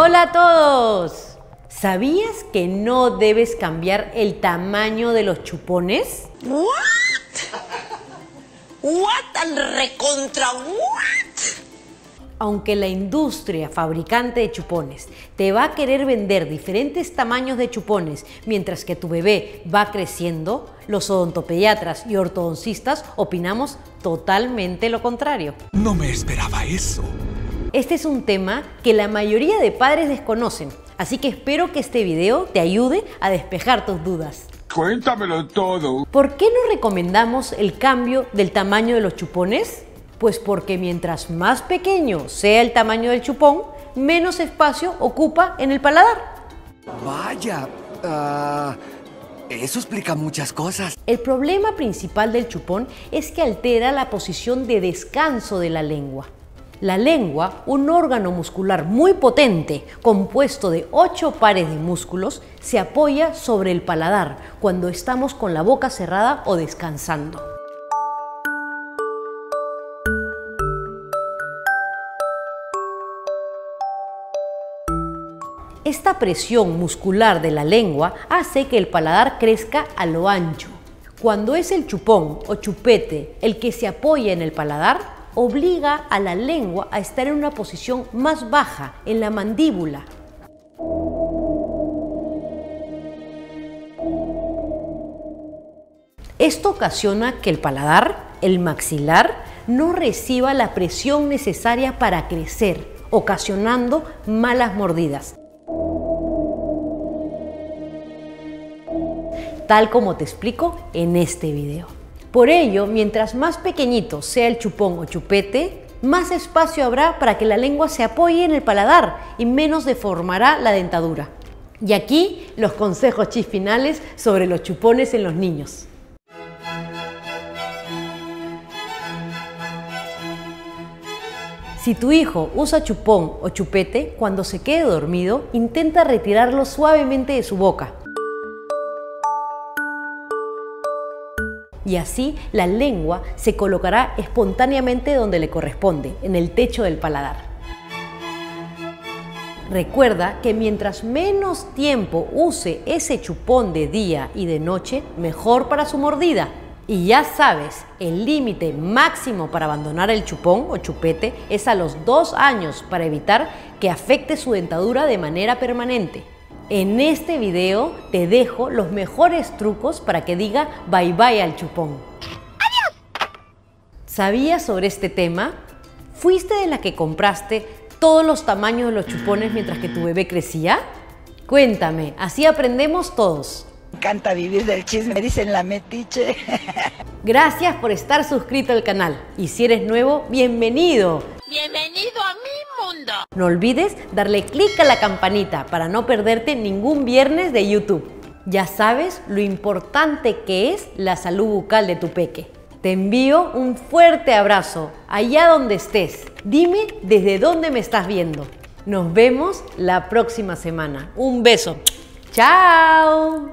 Hola a todos. ¿Sabías que no debes cambiar el tamaño de los chupones? ¿What? ¿What al recontra what? Aunque la industria fabricante de chupones te va a querer vender diferentes tamaños de chupones mientras que tu bebé va creciendo, los odontopediatras y ortodoncistas opinamos totalmente lo contrario. No me esperaba eso. Este es un tema que la mayoría de padres desconocen, así que espero que este video te ayude a despejar tus dudas. Cuéntamelo todo. ¿Por qué no recomendamos el cambio del tamaño de los chupones? Pues porque mientras más pequeño sea el tamaño del chupón, menos espacio ocupa en el paladar. Vaya, ah, eso explica muchas cosas. El problema principal del chupón es que altera la posición de descanso de la lengua. La lengua, un órgano muscular muy potente, compuesto de ocho pares de músculos, se apoya sobre el paladar cuando estamos con la boca cerrada o descansando. Esta presión muscular de la lengua hace que el paladar crezca a lo ancho. Cuando es el chupón o chupete el que se apoya en el paladar, obliga a la lengua a estar en una posición más baja, en la mandíbula. Esto ocasiona que el paladar, el maxilar, no reciba la presión necesaria para crecer, ocasionando malas mordidas. tal como te explico en este video. Por ello, mientras más pequeñito sea el chupón o chupete, más espacio habrá para que la lengua se apoye en el paladar y menos deformará la dentadura. Y aquí los consejos chis finales sobre los chupones en los niños. Si tu hijo usa chupón o chupete, cuando se quede dormido, intenta retirarlo suavemente de su boca y así la lengua se colocará espontáneamente donde le corresponde, en el techo del paladar. Recuerda que mientras menos tiempo use ese chupón de día y de noche, mejor para su mordida. Y ya sabes, el límite máximo para abandonar el chupón o chupete es a los dos años para evitar que afecte su dentadura de manera permanente. En este video te dejo los mejores trucos para que diga bye bye al chupón. ¡Adiós! ¿Sabías sobre este tema? ¿Fuiste de la que compraste todos los tamaños de los chupones mientras que tu bebé crecía? Cuéntame, así aprendemos todos. Me encanta vivir del chisme, dicen la metiche. Gracias por estar suscrito al canal. Y si eres nuevo, bienvenido. Bienvenido a mi mundo. No olvides darle clic a la campanita para no perderte ningún viernes de YouTube. Ya sabes lo importante que es la salud bucal de tu peque. Te envío un fuerte abrazo allá donde estés. Dime desde dónde me estás viendo. Nos vemos la próxima semana. Un beso. Chao.